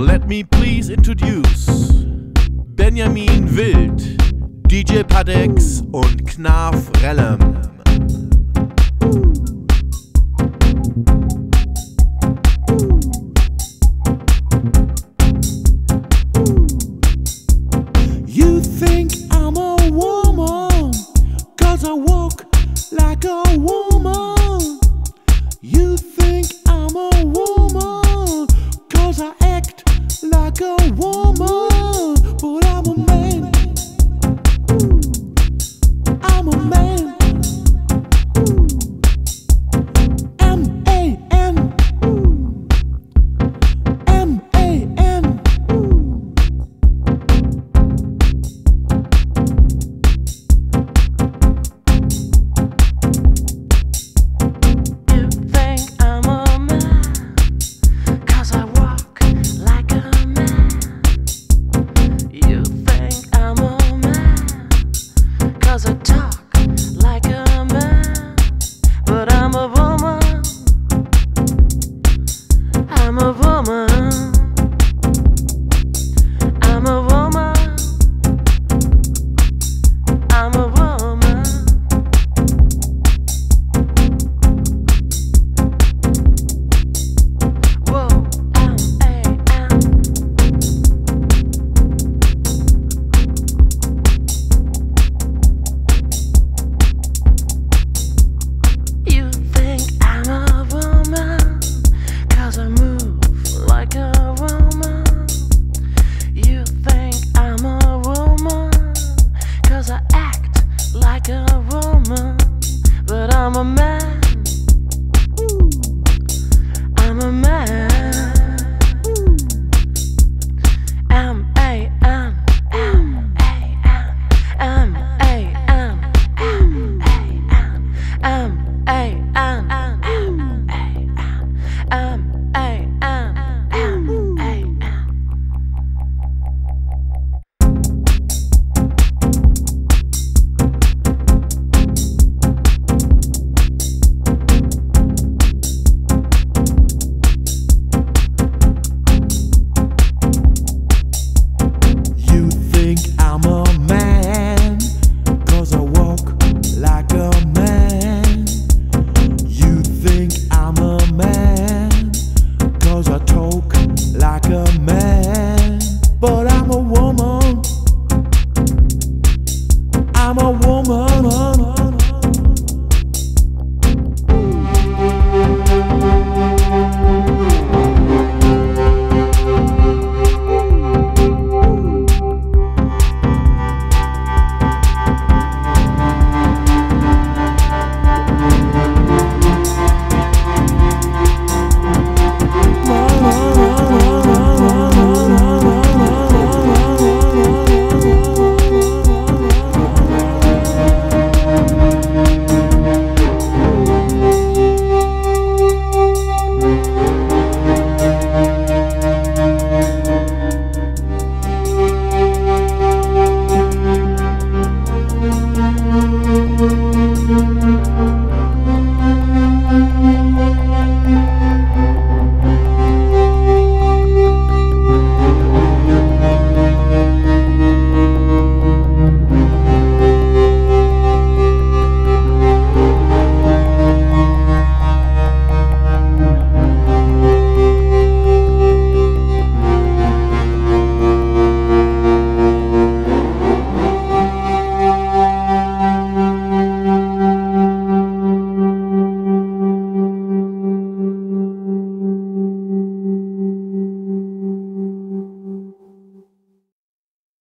Let me please introduce Benjamin Wild, DJ Patex und Knarf Rellöm. You think I'm a woman, I walk like a woman. You think I'm a woman go on.